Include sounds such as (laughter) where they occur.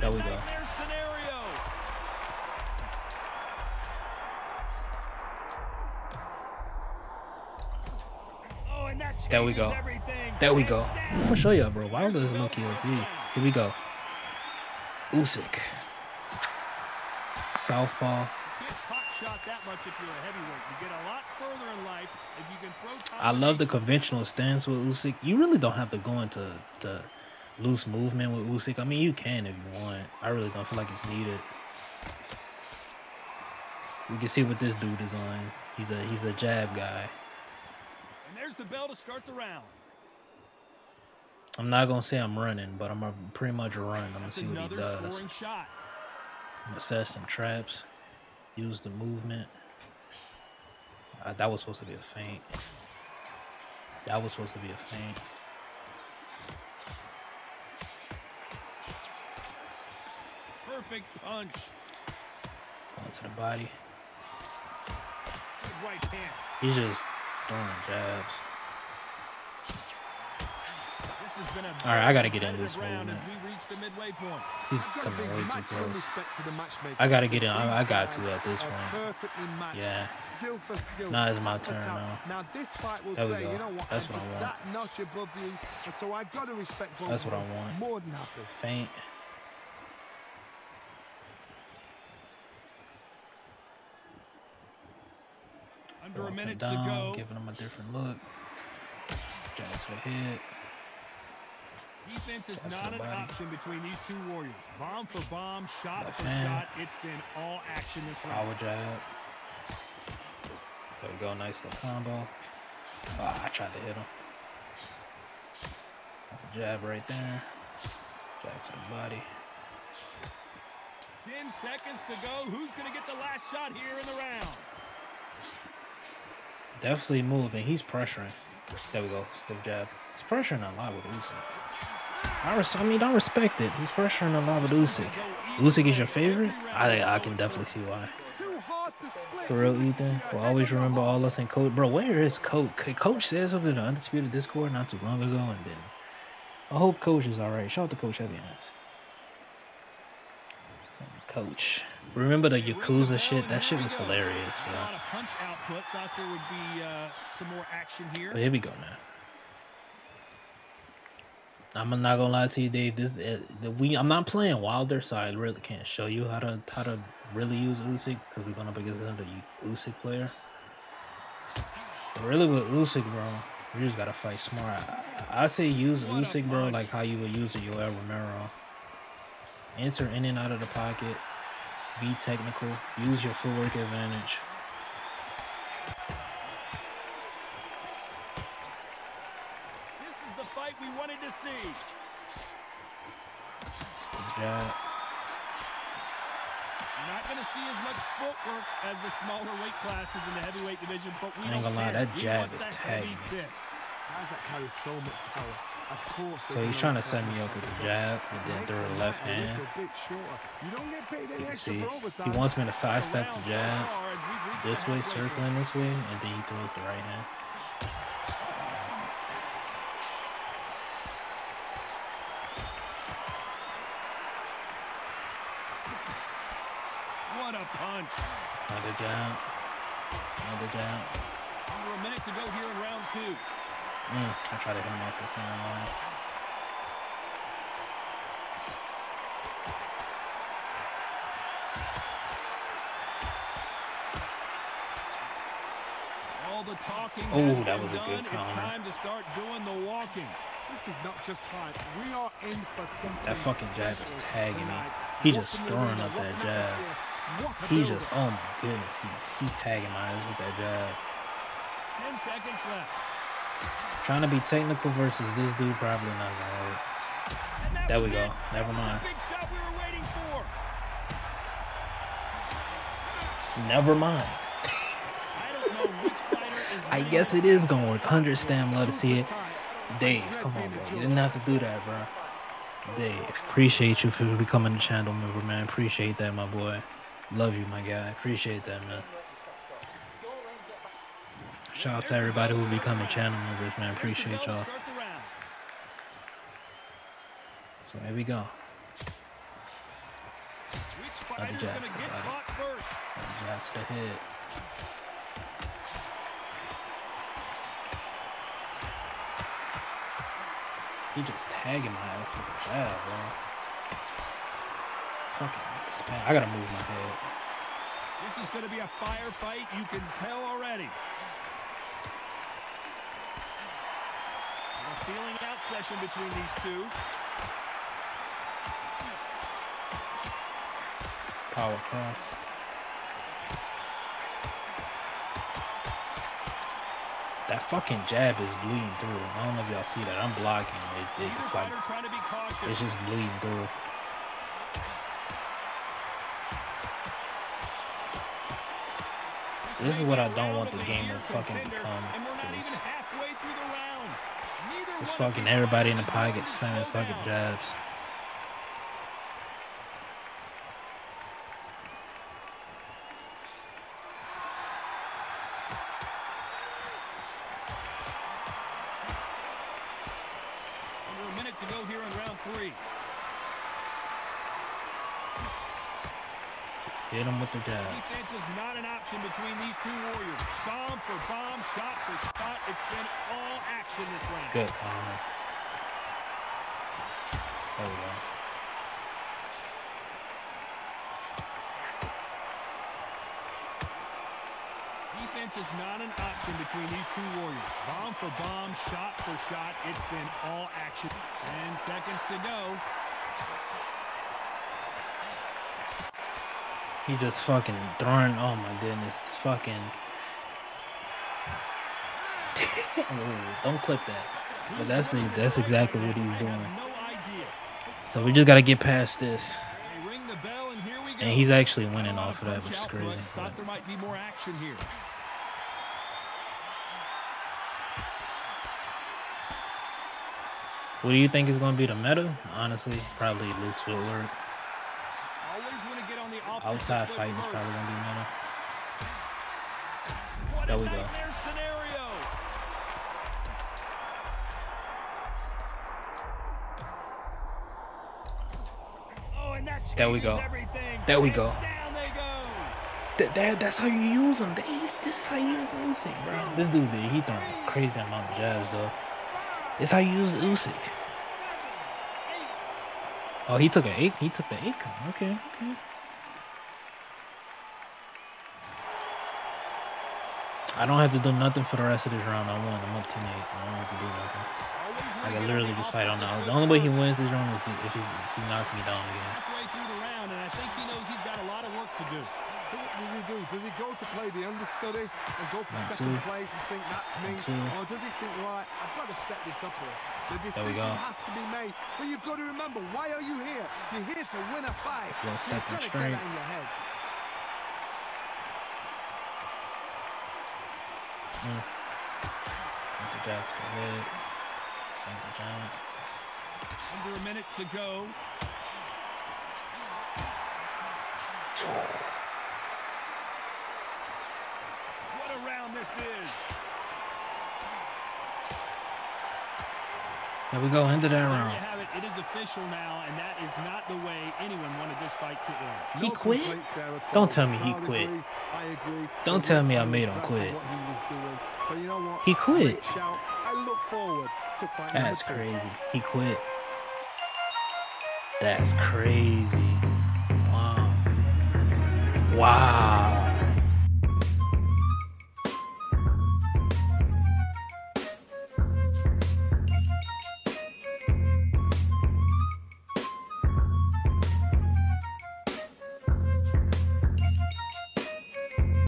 There we go. Oh, there we go. There we go. I'm gonna show you, bro. Wilder is this low key OP. Here we go. Usyk. Southpaw. I love the conventional stance with Usyk. You really don't have to go into the loose movement with Usyk. I mean, you can if you want. I really don't feel like it's needed. We can see what this dude is on. He's a he's a jab guy. And there's the bell to start the round. I'm not gonna say I'm running, but I'm gonna pretty much run. I'm gonna see what he does. Shot. Assess some traps. Use the movement. Uh, that was supposed to be a feint. That was supposed to be a feint. Perfect punch. Onto the body. Right hand. He's just throwing jabs. All right, I gotta get in this movement. He's coming way too close. I gotta get in. I, I got to at this point. Yeah. Now it's my turn now. Now this fight will there we say, go. you know what, That's what I want. that notch above you, so I gotta respect. That's what I want. More than happy. Faint. Under a minute to go. giving him a different look. Jab to the head. Defense is not an body. option between these two warriors. Bomb for bomb, shot Left for hand. shot. It's been all action this round. Power jab. There we go. Nice little combo. Ah, I tried to hit him. Jab right there. Jab to the body. Ten seconds to go. Who's going to get the last shot here in the round? Definitely moving. He's pressuring. There we go. Stiff jab. He's pressuring a lot with Usyk. I, res- I mean, I respect it. He's pressuring a lot with Usyk. Usyk is your favorite? I I can definitely see why. For real, Ethan. We'll always remember all us and coach. Bro, where is coach? Coach said something in the undisputed Discord not too long ago, and then I hope coach is all right. Shout out to Coach Heavy. Coach, remember the Yakuza shit? That shit was hilarious, bro. punch output. Thought there would be uh, some more action here. But here we go now. I'm not gonna lie to you, Dave. This uh, the, we I'm not playing Wilder, so I really can't show you how to how to really use Usyk because we're going up against another Usyk player. But really, with Usyk, bro, you just gotta fight smart. I, I say use Usyk, bro, like how you would use a Yoel Romero. Enter in and out of the pocket. Be technical. Use your footwork advantage. This is the fight we wanted to see. Stiff jab. You're not going to see as much footwork as the smaller weight classes in the heavyweight division, but we I ain't don't gonna lie, care. that We jab want is that heavy tagging. fist. Guys that carry so much power. So he's trying to set me up with a jab and then throw the the left hand. little bit shorter. You don't get paid any You can see he wants me to sidestep the jab far as we've reached this way, circling this way, and then he throws the right hand. What a punch. Another jab. Another jab. Under a minute to go here in round two. Mm, I try to hit him off the center line. All the talking Oh, that was a good done. It's time to start doing the walking. This is not just hype. We are in for something That fucking jab is tagging me. tonight. He What just an throwing up that an jab. atmosphere, what a He's just, oh my goodness, he's he's tagging my ass with that jab. Ten seconds left. Trying to be technical versus this dude probably not gonna work. There we go. Never mind. Never mind. I guess it is gonna work. Hundred stam, love to see it. Dave, come on, bro. You didn't have to do that, bro. Dave, appreciate you for becoming a channel member, man. Appreciate that, my boy. Love you, my guy. Appreciate that, man. Shout out to everybody who becoming channel members, man. Appreciate y'all. So here we go. Another jab to the body. Another jab to the head. He just tagging my ass with a jab, bro. Fucking spam. I gotta move my head. This is to be a firefight. You can tell already. A feeling out session between these two. Power cross. That fucking jab is bleeding through. I don't know if y'all see that. I'm blocking. It, it's like fighter trying to be cautious. it's just bleeding through. This is what I don't want the game to fucking become. Fucking everybody in the pocket is spamming fucking jabs. Under a minute to go here in round three. Hit him with the jab. Defense is not an option between these two warriors. Bomb for bomb, shot for shot. It's been all action this round. Good, Connor. There we go. Defense is not an option between these two warriors. Bomb for bomb, shot for shot. It's been all action. Ten seconds to go. He just fucking throwing. Oh my goodness, this fucking. Ooh, (laughs) don't clip that. But that's the, that's exactly what he's doing. have no idea. So we just gotta get past this. They ring the bell, and here we go. And he's actually winning off of that, which is crazy. Thought there might be more action here. What do you think is gonna be the meta? Honestly, probably loose footwork. Always want to get on the opposite Outside fighting is probably gonna be meta. There we go. There we go. There we go. Go. That, that, that's how you use him. This is how you use Usyk, bro. This dude, he throwing a crazy amount of jabs, though. It's how you use Usyk. Oh, he took a eight. He took the eight. Okay, okay. I don't have to do nothing for the rest of this round. I won. I'm up 10 8. I don't have to do nothing. Always wanna I can literally just fight on opposite now. The only way he wins this round is if he, if, he's, if he knocks me down again. Halfway through the round, and I think he knows he's got a lot of work to do. So what does he do? Does he go to play the understudy and go for One, second two. place and think that's me? Or does he think, right, I've got to set this up here. The decision has to be made. But you've got to remember, why are you here? You're here to win a fight. Little So you've and got to get straight. that in your head. The. Under a minute to go. What a round this is. There we go. Into that round. it. It is official now, and that is not the way anyone wanted this fight to end. He No quit? complaints there at all. Don't tell me he quit. I agree. Don't tell me I made him quit. He. So you know? He quit. Shout. I look forward to That's crazy. He quit. That's crazy. Wow. Wow.